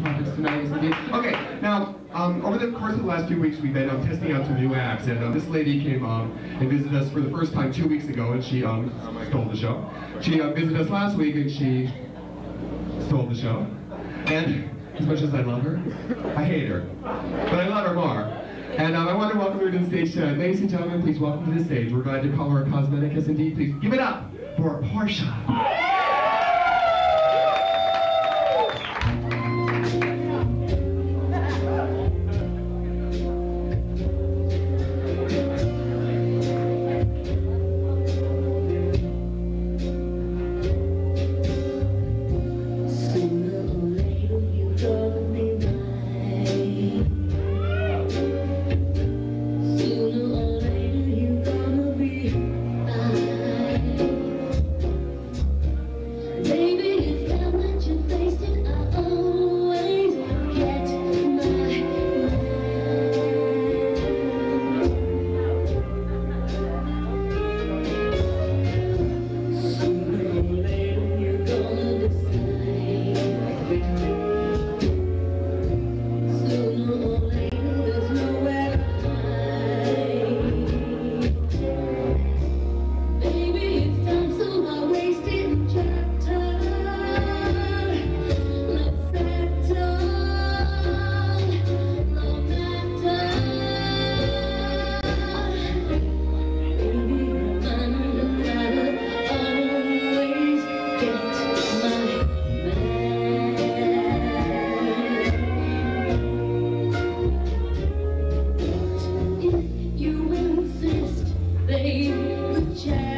Okay, now, um, over the course of the last few weeks, we've been um, testing out some new acts, and um, this lady came um, and visited us for the first time two weeks ago, and she um, stole the show. She uh, visited us last week, and she stole the show. And as much as I love her, I hate her, but I love her more. And um, I want to welcome her to the stage tonight. Ladies and gentlemen, please welcome to the stage. We're glad to call her a cosmetic, yes indeed. Please give it up for Portia. change.